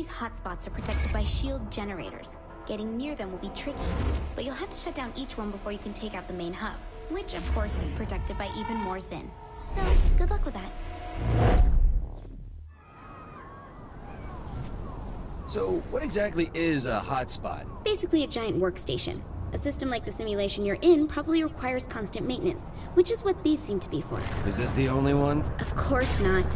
these hotspots are protected by shield generators. Getting near them will be tricky, but you'll have to shut down each one before you can take out the main hub, which of course is protected by even more Zin. So, good luck with that. So, what exactly is a hotspot? Basically a giant workstation. A system like the simulation you're in probably requires constant maintenance, which is what these seem to be for. Is this the only one? Of course not.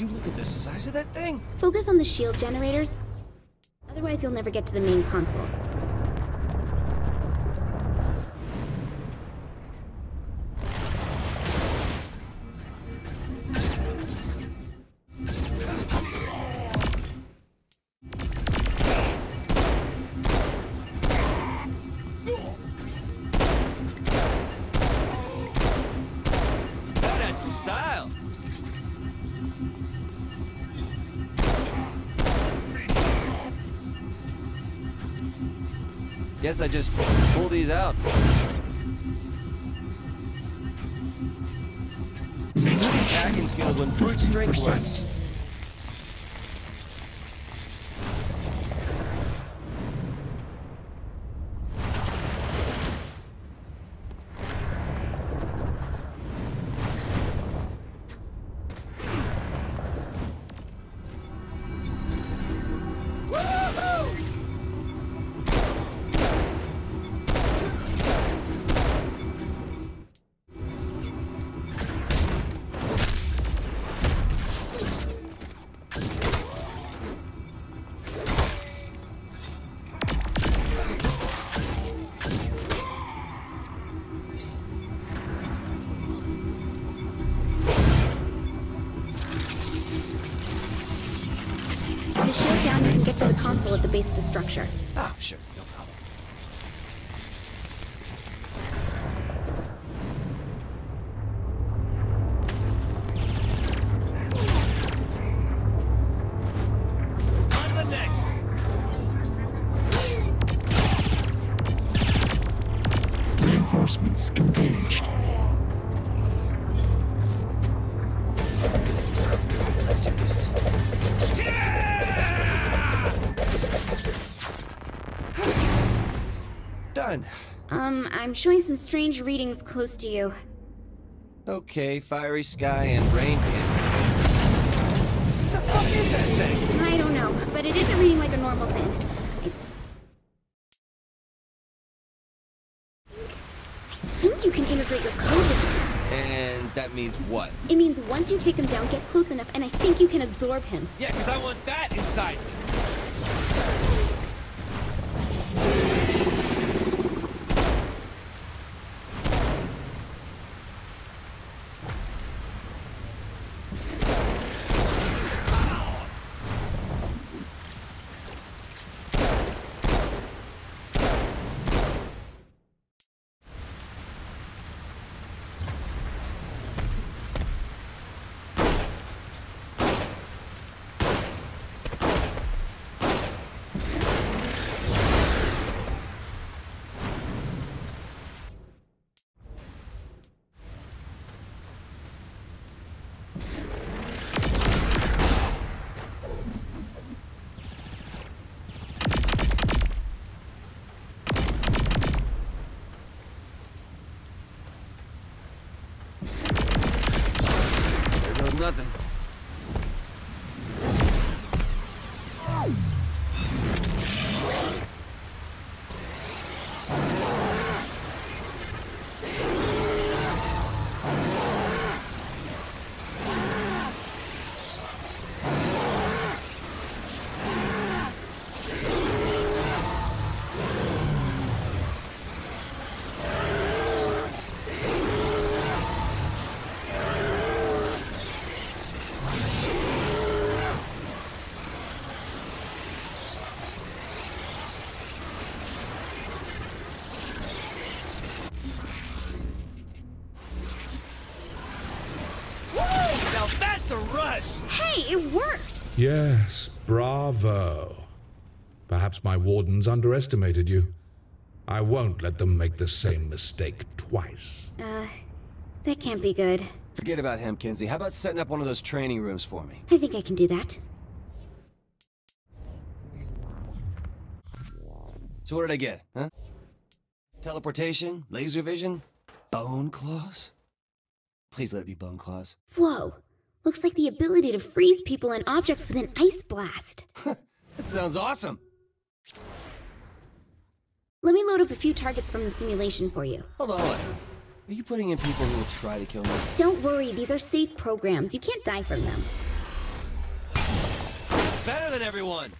You look at the size of that thing? Focus on the shield generators. Otherwise, you'll never get to the main console. Guess I just pull these out. Attacking skills when brute strength works. showing some strange readings close to you. Okay, fiery sky and rain What the fuck is that thing? I don't know, but it isn't reading like a normal thing. I think you can integrate your code with it. And that means what? It means once you take him down, get close enough, and I think you can absorb him. Yeah, because I want that inside me. That's a rush! Hey, it worked! Yes, bravo. Perhaps my wardens underestimated you. I won't let them make the same mistake twice. Uh, that can't be good. Forget about him, Kinzie. How about setting up one of those training rooms for me? I think I can do that. So what did I get, huh? Teleportation? Laser vision? Bone claws? Please let it be bone claws. Whoa. Looks like the ability to freeze people and objects with an ice blast. That sounds awesome! Let me load up a few targets from the simulation for you. Hold on. Are you putting in people who will try to kill me? Don't worry, these are safe programs. You can't die from them. It's better than everyone!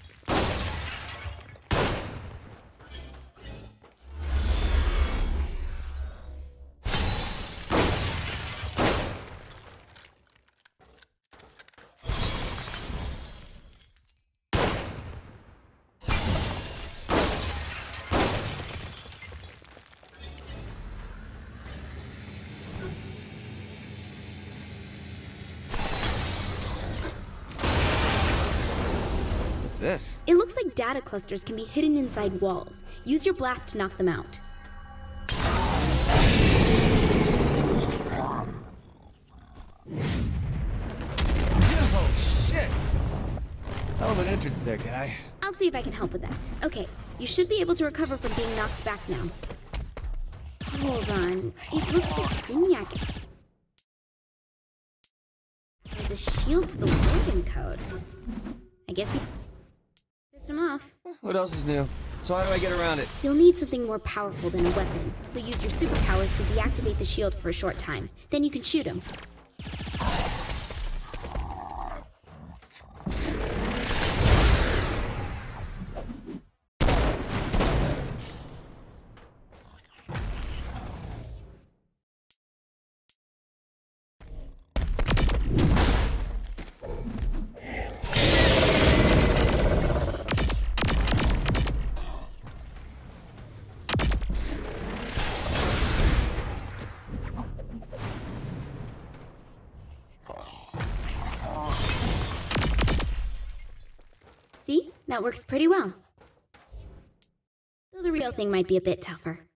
This? It looks like data clusters can be hidden inside walls. Use your blast to knock them out. Oh, shit! Hell of an entrance there, guy. I'll see if I can help with that. Okay, you should be able to recover from being knocked back now. Hold on. It looks like Zinyak. The shield to the warden code. I guess he pissed him off. Eh, what else is new? So how do I get around it? You'll need something more powerful than a weapon, so use your superpowers to deactivate the shield for a short time. Then you can shoot him. That works pretty well. Though the real thing might be a bit tougher.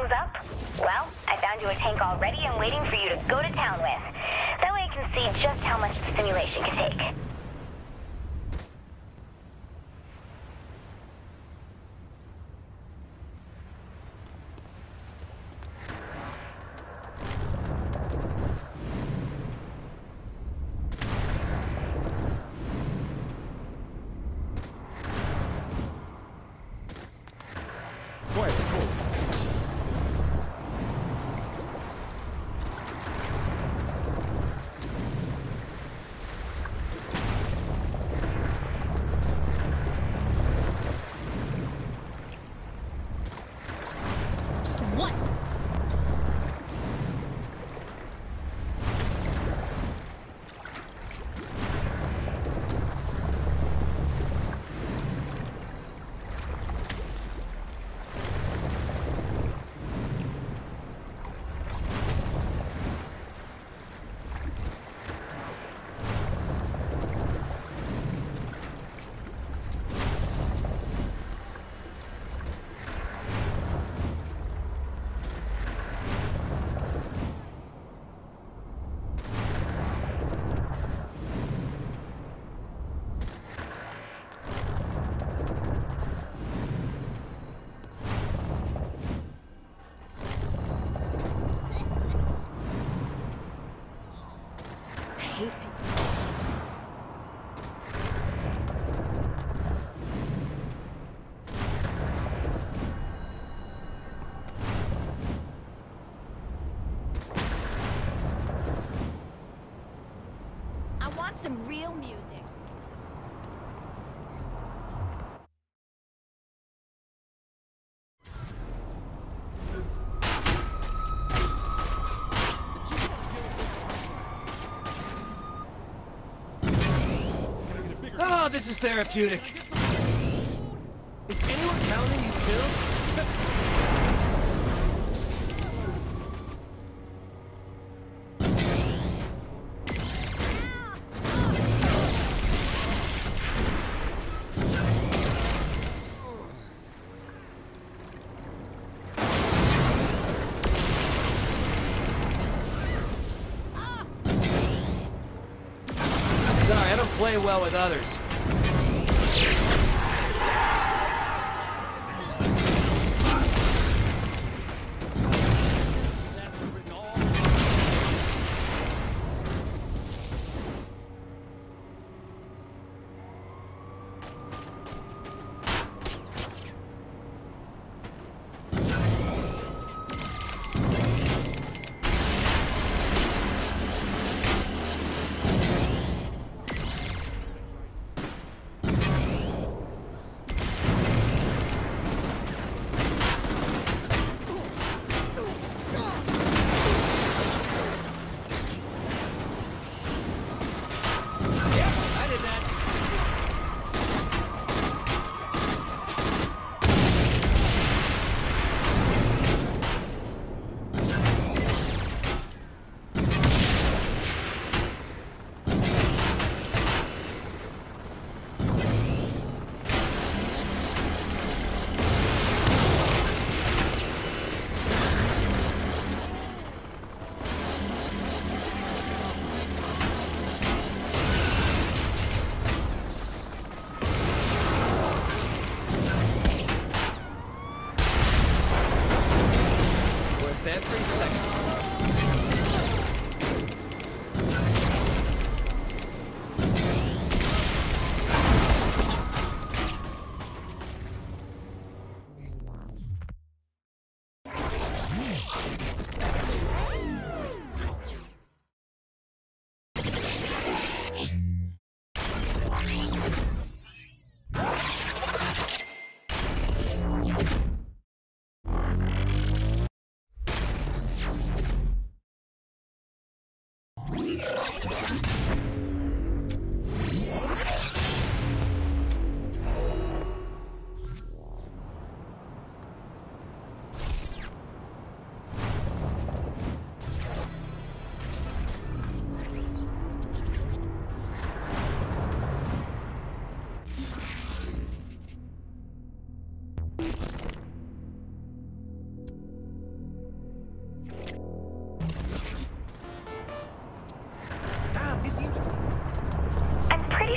Things up? Well, I found you a tank already and waiting for you to go to town with. That way I can see just how much the simulation can take. Some real music. Oh, this is therapeutic. Is anyone counting these kills? Play well with others.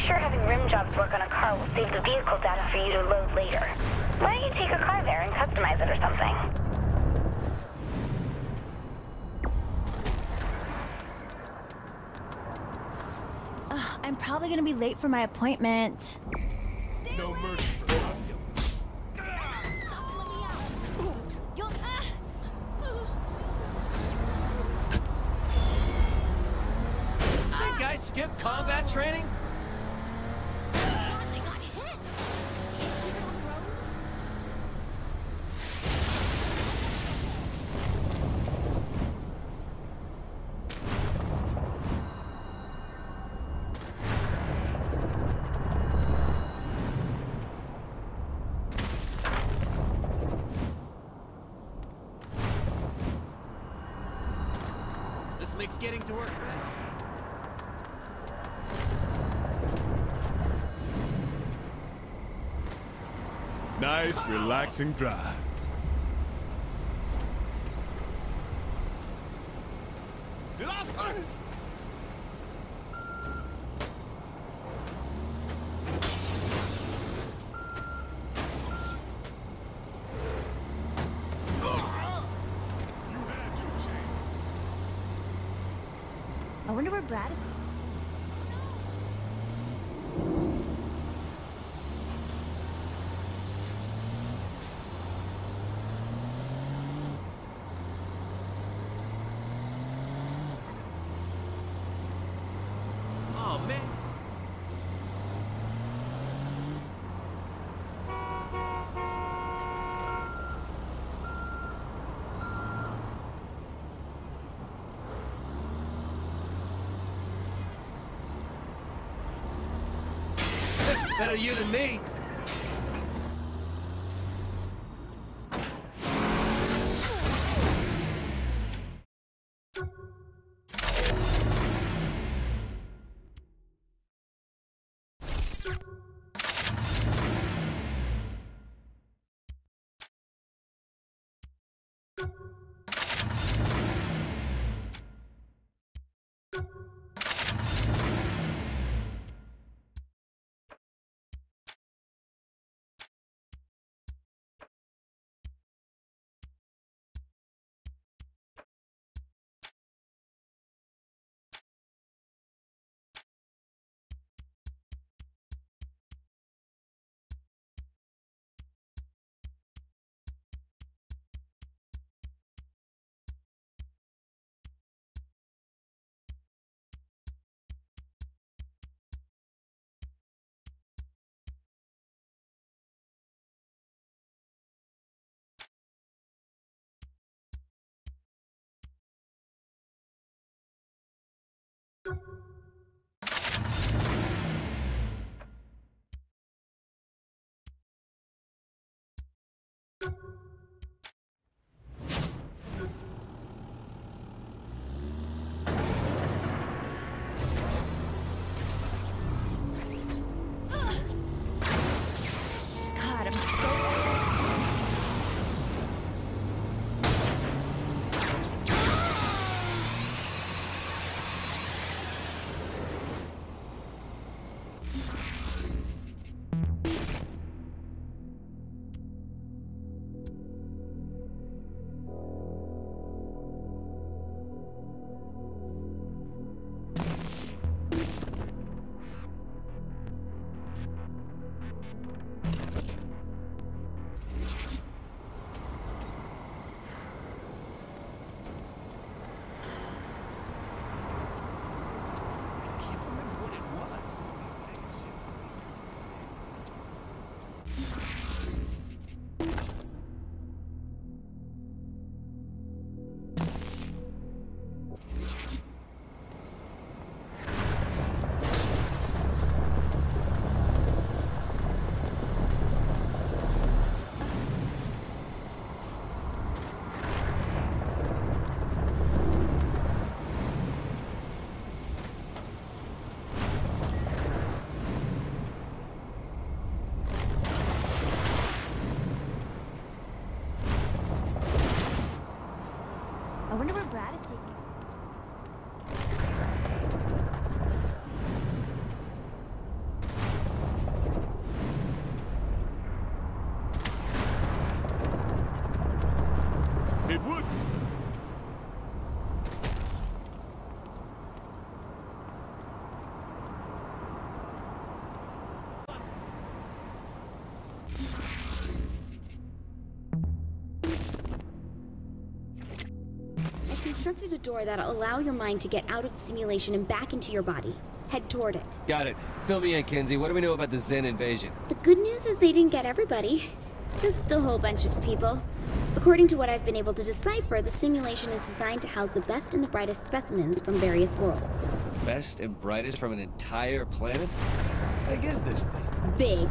Sure having rim jobs work on a car will save the vehicle data for you to load later. Why don't you take a car there and customize it or something? I'm probably gonna be late for my appointment. No mercy relaxing drive. Get off! I wonder where Brad is. Oh man. Better you than me. Constructed a door that'll allow your mind to get out of the simulation and back into your body. Head toward it. Got it. Fill me in, Kinzie. What do we know about the Zin invasion? The good news is they didn't get everybody. Just a whole bunch of people. According to what I've been able to decipher, the simulation is designed to house the best and the brightest specimens from various worlds. Best and brightest from an entire planet? How big is this thing? Big.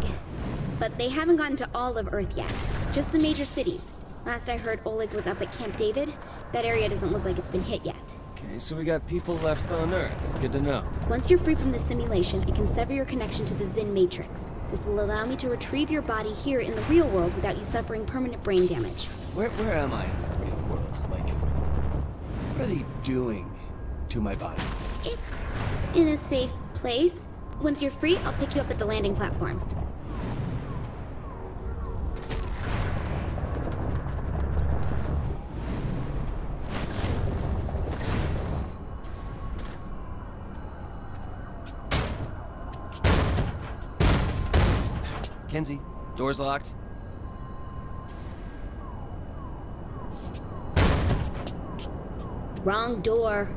But they haven't gotten to all of Earth yet. Just the major cities. Last I heard, Oleg was up at Camp David. That area doesn't look like it's been hit yet. Okay, so we got people left on Earth. Good to know. Once you're free from the simulation, I can sever your connection to the Zin Matrix. This will allow me to retrieve your body here in the real world without you suffering permanent brain damage. Where, where am I in the real world? Like, what are they doing to my body? It's in a safe place. Once you're free, I'll pick you up at the landing platform. Door's locked. Wrong door.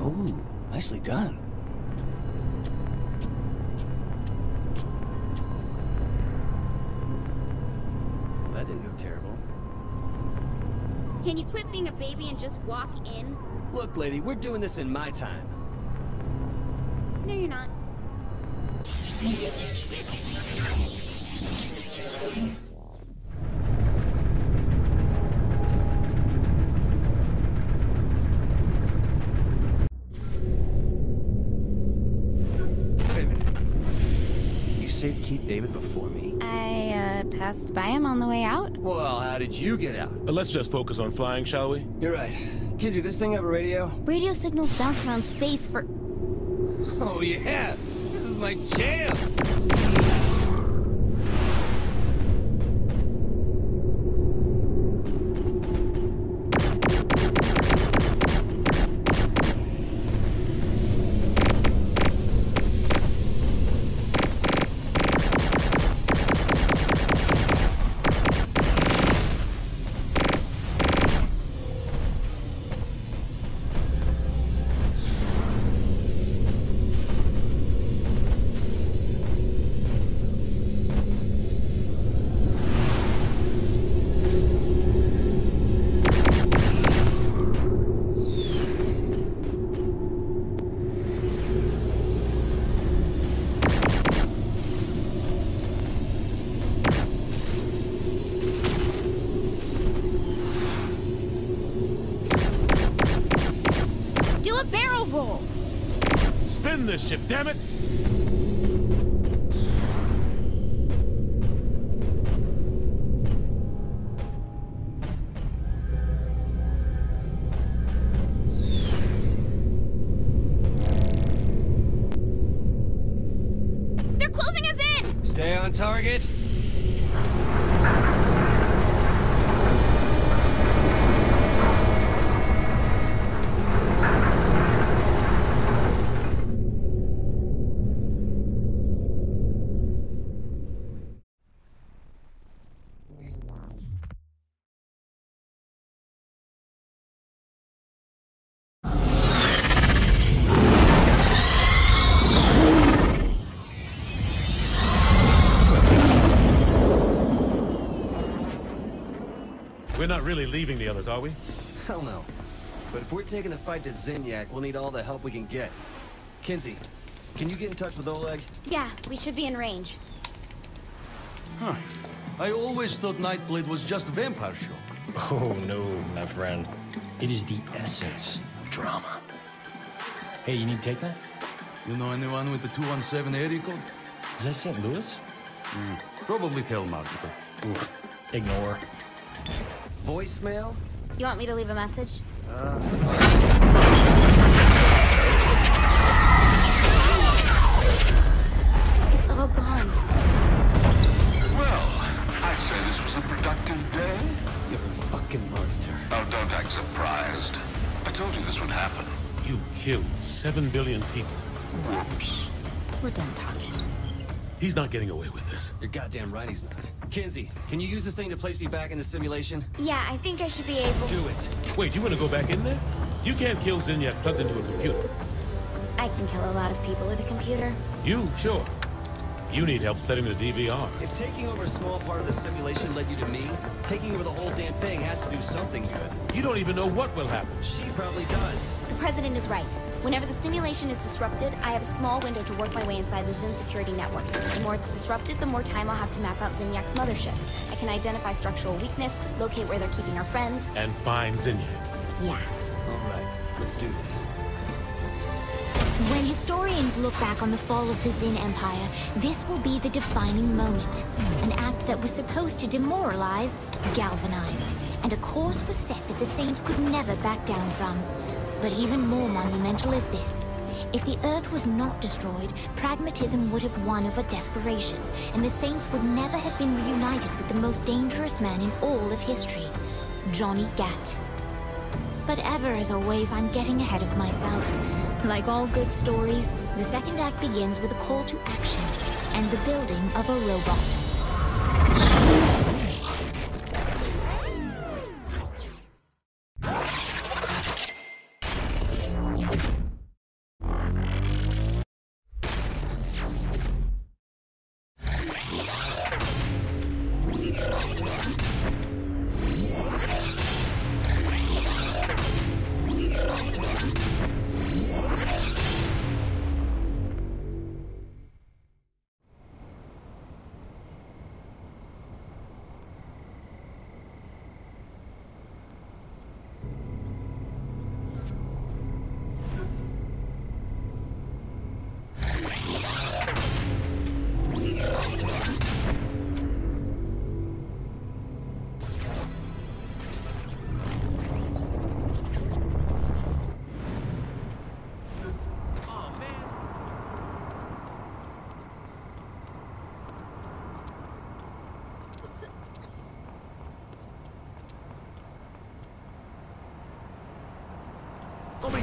Ooh, nicely done. That didn't go terrible. Can you quit being a baby and just walk in? Look, lady, we're doing this in my time. No, you're not. Saved Keith David before me? I, uh, passed by him on the way out. Well, how did you get out? Uh, let's just focus on flying, shall we? You're right. Kinzie, this thing have a radio? Radio signals bounce around space for. Oh, yeah! My jam! Closing us in! Stay on target. Really leaving the others, are we? Hell no. But if we're taking the fight to Zinyak, we'll need all the help we can get. Kinzie, can you get in touch with Oleg? Yeah, we should be in range. Huh. I always thought Nightblade was just vampire show. Oh no, my friend. It is the essence of drama. Hey, you need to take that? You know anyone with the 217 area code? Is that St. Louis? Hmm. Probably telemarketer. Oof. Ignore. Voicemail? You want me to leave a message? Uh. It's all gone. Well, I'd say this was a productive day. You're a fucking monster. Oh, don't act surprised. I told you this would happen. You killed seven billion people. Whoops. We're done talking. He's not getting away with this. You're goddamn right he's not. Kinzie, can you use this thing to place me back in the simulation? Yeah, I think I should be able... To do it. Wait, you want to go back in there? You can't kill Zinyak plugged into a computer. I can kill a lot of people with a computer. You, sure. You need help setting the DVR. If taking over a small part of the simulation led you to me, taking over the whole damn thing has to do something good. You don't even know what will happen. She probably does. The President is right. Whenever the simulation is disrupted, I have a small window to work my way inside the Zin security network. The more it's disrupted, the more time I'll have to map out Zinyak's mothership. I can identify structural weakness, locate where they're keeping our friends. And find Zinyak. Yeah. All right, let's do this. When historians look back on the fall of the Zin Empire, this will be the defining moment. An act that was supposed to demoralize, galvanized, and a course was set that the Saints could never back down from. But even more monumental is this. If the Earth was not destroyed, pragmatism would have won over desperation, and the Saints would never have been reunited with the most dangerous man in all of history, Johnny Gat. But ever as always, I'm getting ahead of myself. Like all good stories, the second act begins with a call to action and the building of a robot.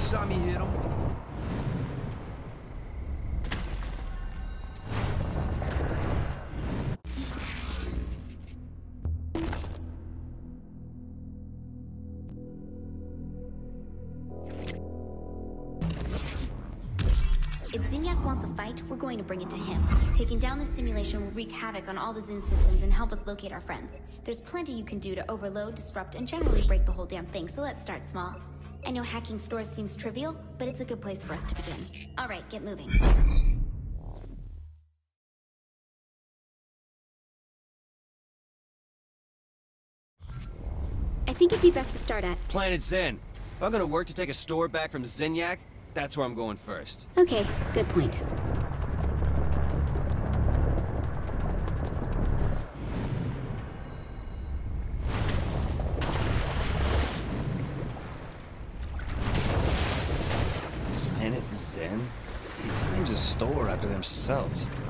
Saw me hit him. If Zinyak wants a fight, we're going to bring it to him. Taking down the simulation will wreak havoc on all the Zin systems and help us locate our friends. There's plenty you can do to overload, disrupt, and generally break the whole damn thing, so let's start small. I know hacking stores seems trivial, but it's a good place for us to begin. Alright, get moving. I think it'd be best to start at... Planet Zin. If I'm gonna work to take a store back from Zinyak, that's where I'm going first. Okay, good point.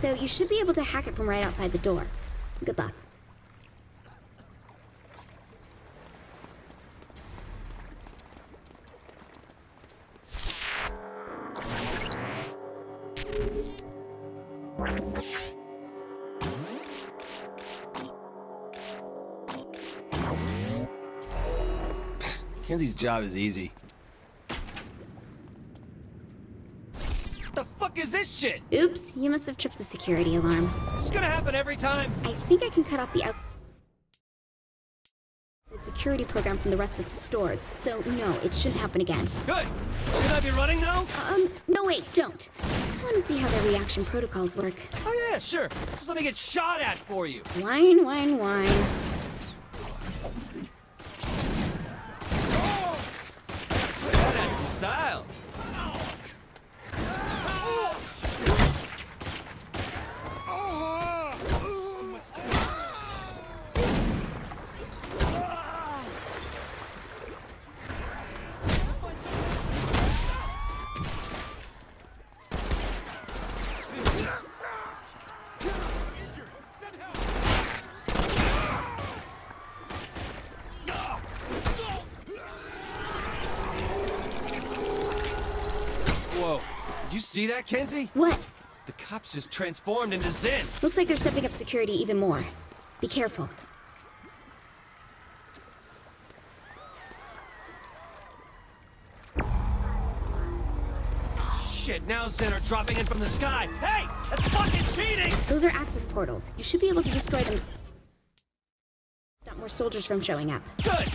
So you should be able to hack it from right outside the door. Good luck. Kinzie's job is easy. The fuck is this shit? Oops, you must have tripped the security alarm. This is gonna happen every time. I think I can cut off the out security program from the rest of the stores, so no, it shouldn't happen again. Good. Should I be running now? Um, no wait, don't. I want to see how their reaction protocols work. Oh yeah, sure. Just let me get shot at for you. Wine, wine, wine. That had some style. Whoa. Did you see that, Kinzie? What? The cops just transformed into Zin. Looks like they're stepping up security even more. Be careful. Shit, now Zin are dropping in from the sky! Hey! That's fucking cheating! Those are access portals. You should be able to destroy them. Stop more soldiers from showing up. Good!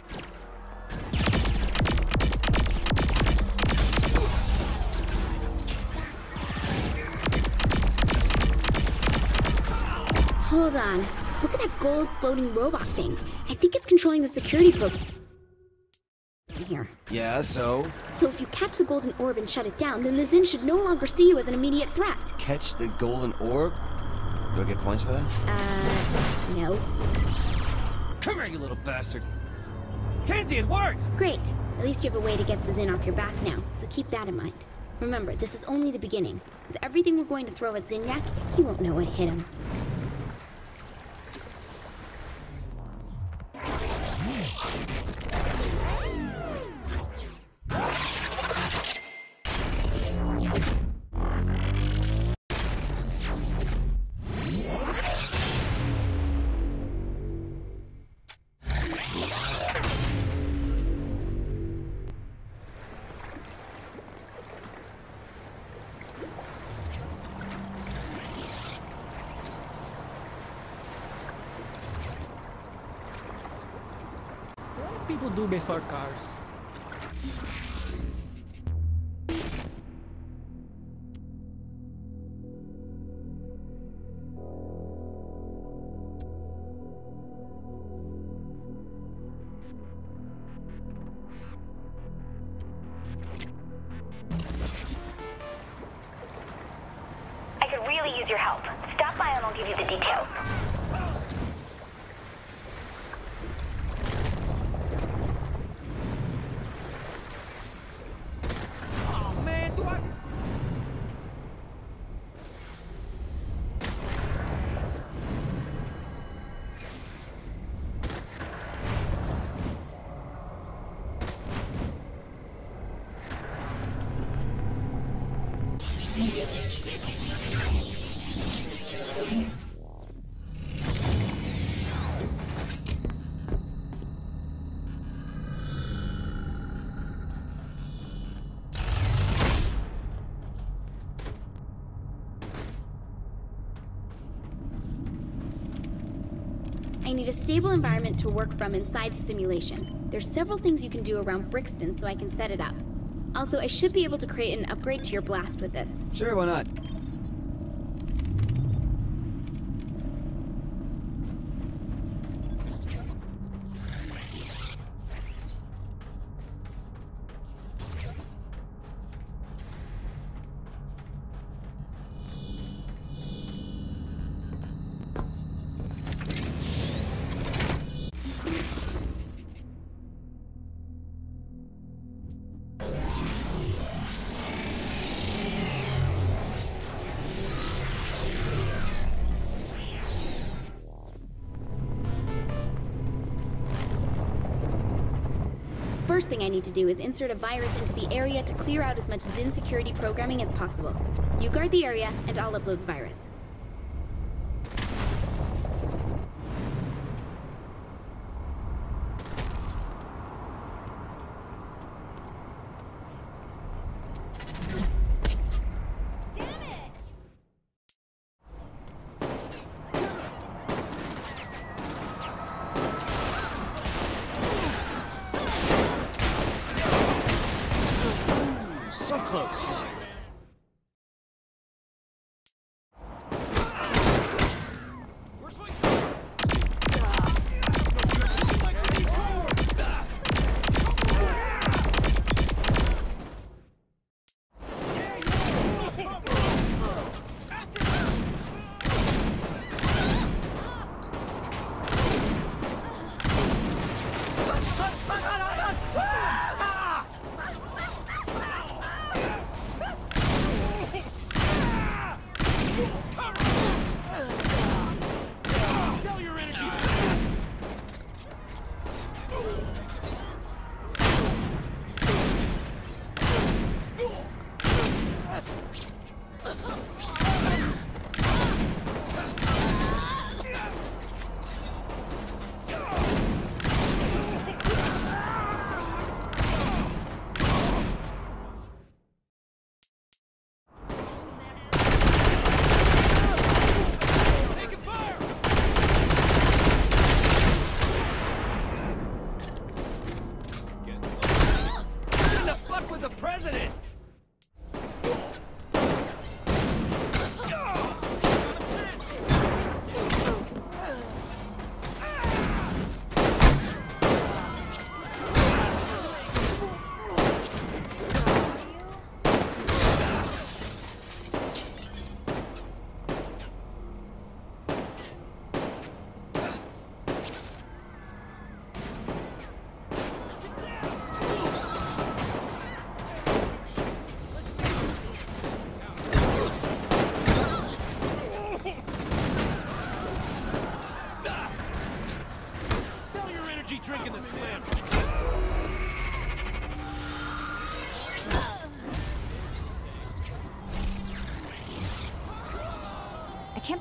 Hold on. Look at that gold floating robot thing. I think it's controlling the security program. Here. Yeah, so? So if you catch the golden orb and shut it down, then the Zin should no longer see you as an immediate threat. Catch the golden orb? Do I get points for that? Uh, no. Come here, you little bastard! Kinzie, it worked! Great. At least you have a way to get the Zin off your back now, so keep that in mind. Remember, this is only the beginning. With everything we're going to throw at Zinyak, he won't know what hit him. Before cars? I need a stable environment to work from inside the simulation. There's several things you can do around Brickston so I can set it up. Also, I should be able to create an upgrade to your blast with this. Sure, why not? I need to do is insert a virus into the area to clear out as much Zin security programming as possible. You guard the area, and I'll upload the virus. So close!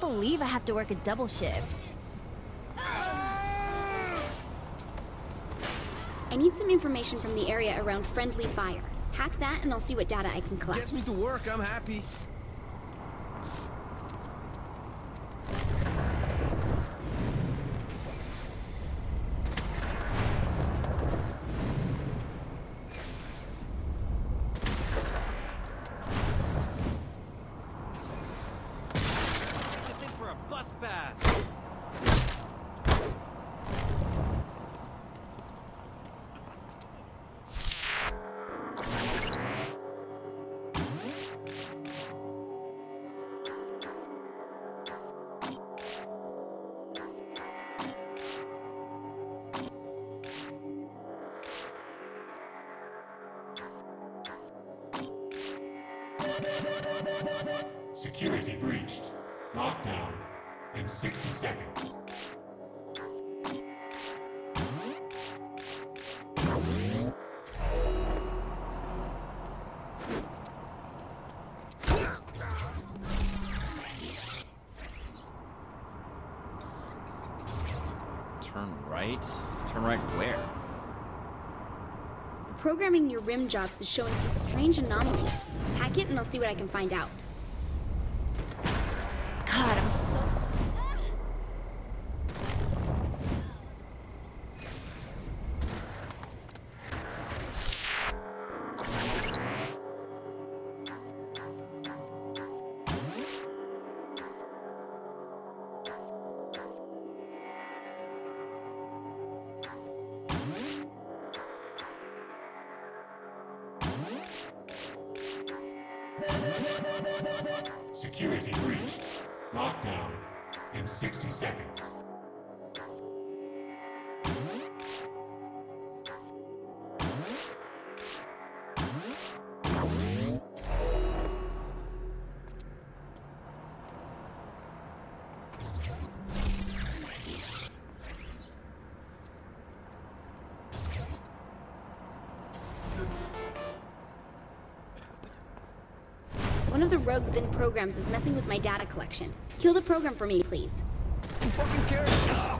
Believe I have to work a double shift. I need some information from the area around Friendly Fire. Hack that and I'll see what data I can collect. Gets me to work, I'm happy. Programming near rim jobs is showing some strange anomalies. Hack it and I'll see what I can find out. God, I'm so. Rogue Zin programs is messing with my data collection. Kill the program for me, please. Who fucking cares?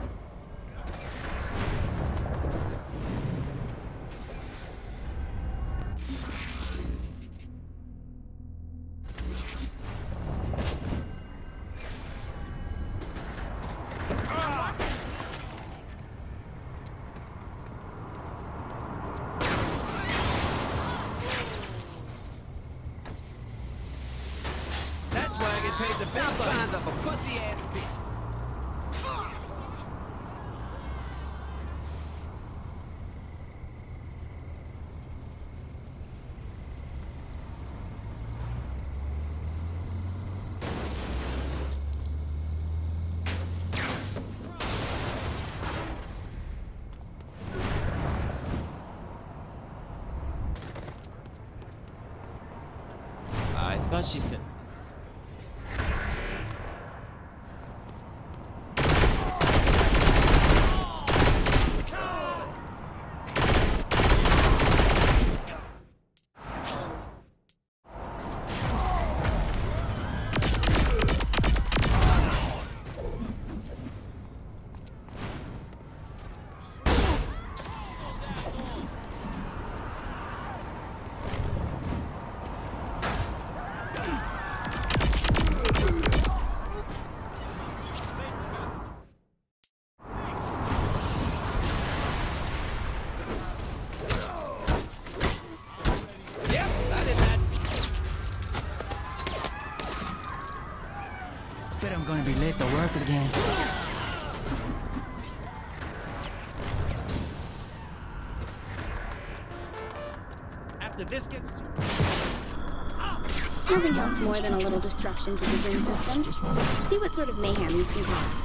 I again. After this gets... Nothing helps more than a little disruption to the Zin systems. See what sort of mayhem you can cause.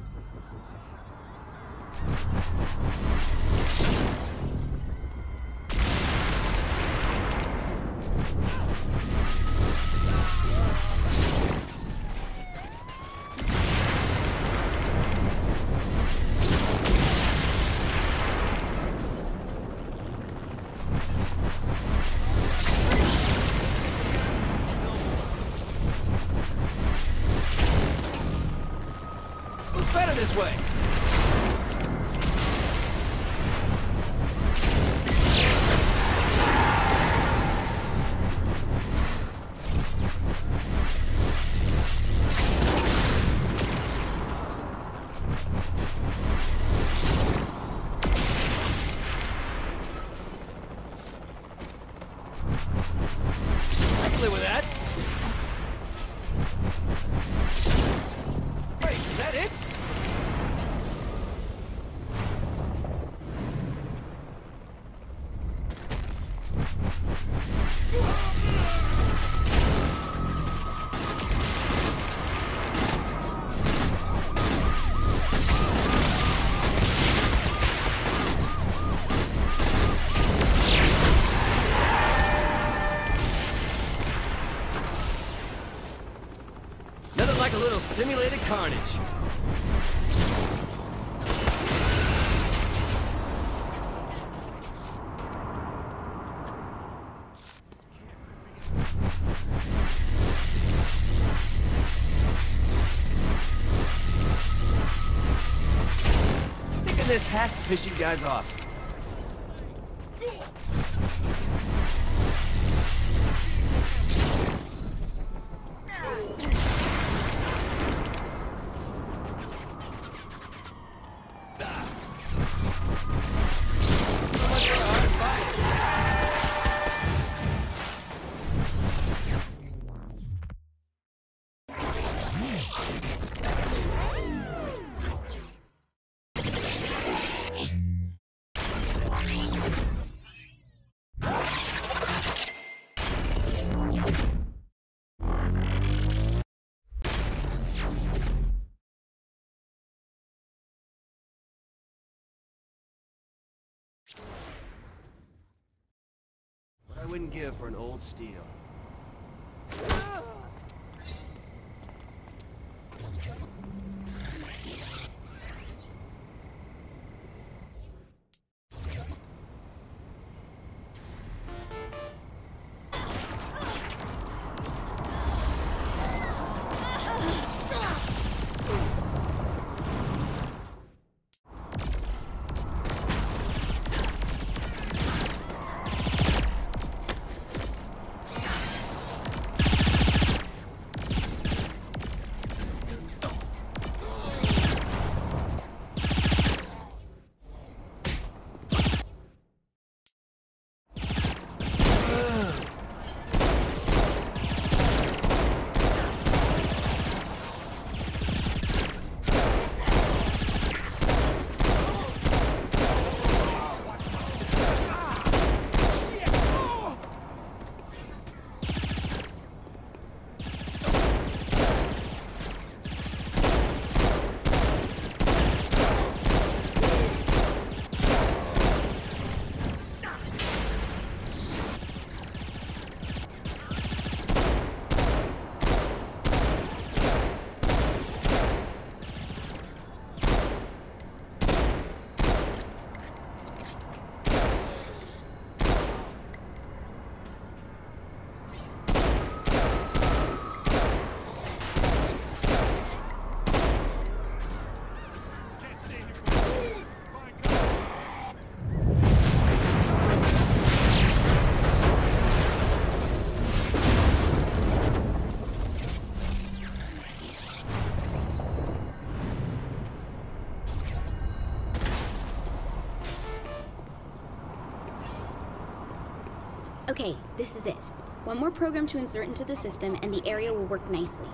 like a little simulated carnage. Thinking this has to piss you guys off. Give for an old steel. This is it. One more program to insert into the system and the area will work nicely.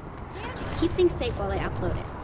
Just keep things safe while I upload it.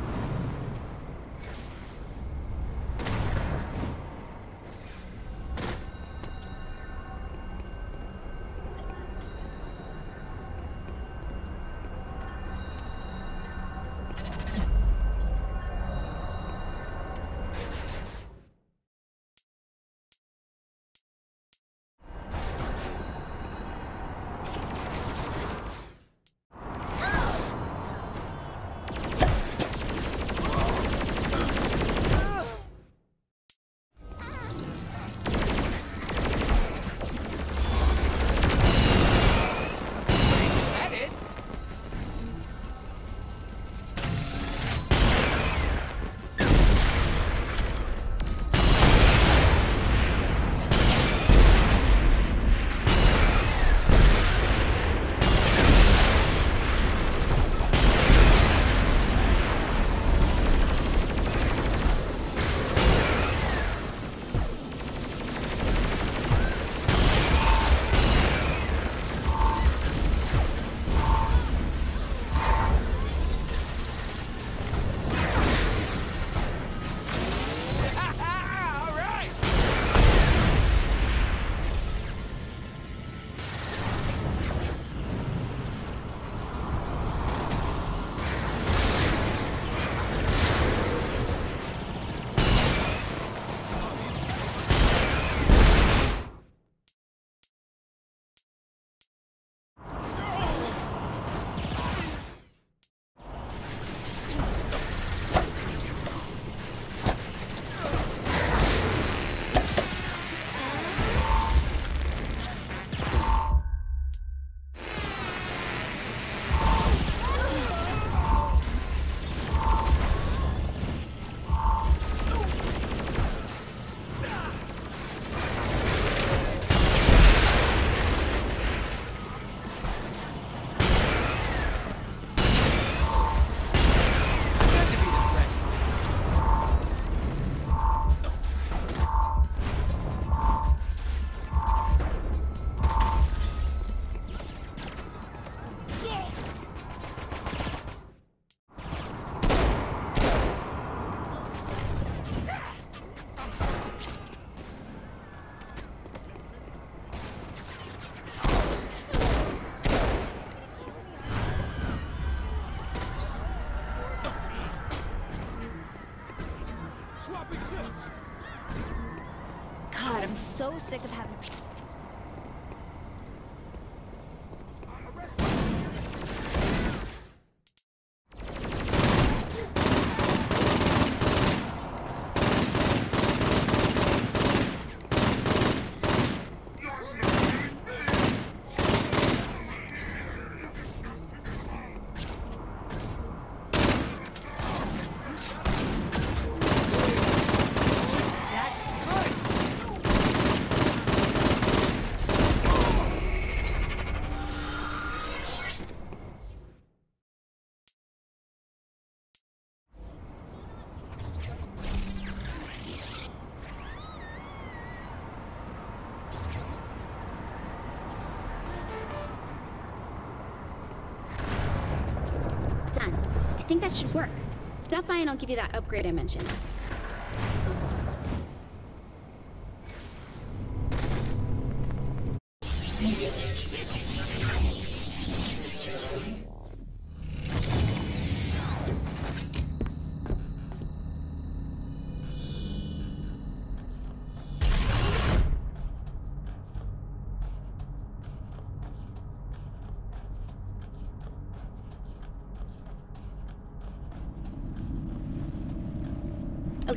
That should work. Stop by and I'll give you that upgrade I mentioned.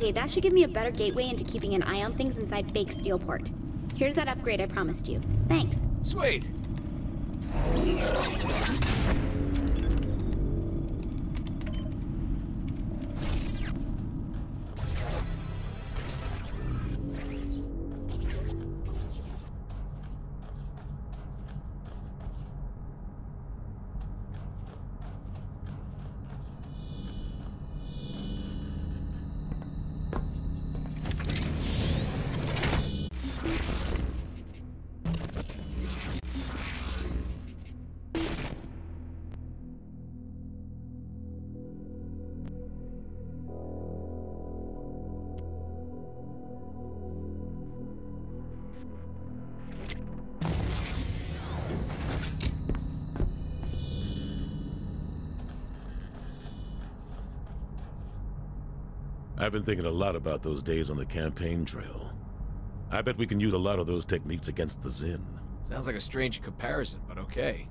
Okay, that should give me a better gateway into keeping an eye on things inside fake Steelport. Here's that upgrade I promised you. Thanks. Sweet. I've been thinking a lot about those days on the campaign trail. I bet we can use a lot of those techniques against the Zin. Sounds like a strange comparison, but okay.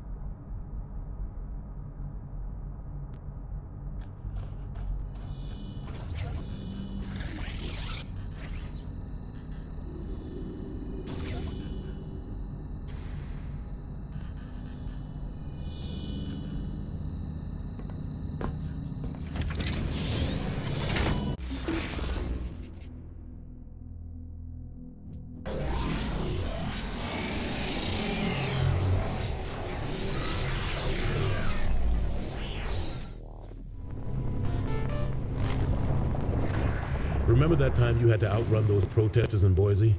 Remember that time you had to outrun those protesters in Boise?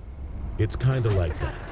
It's kinda like that.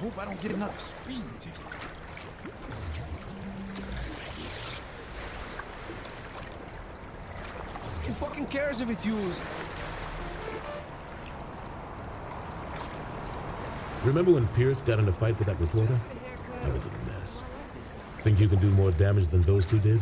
Hope I don't get another speeding ticket. Who fucking cares if it's used? Remember when Pierce got in a fight with that reporter? That was a mess. Think you can do more damage than those two did?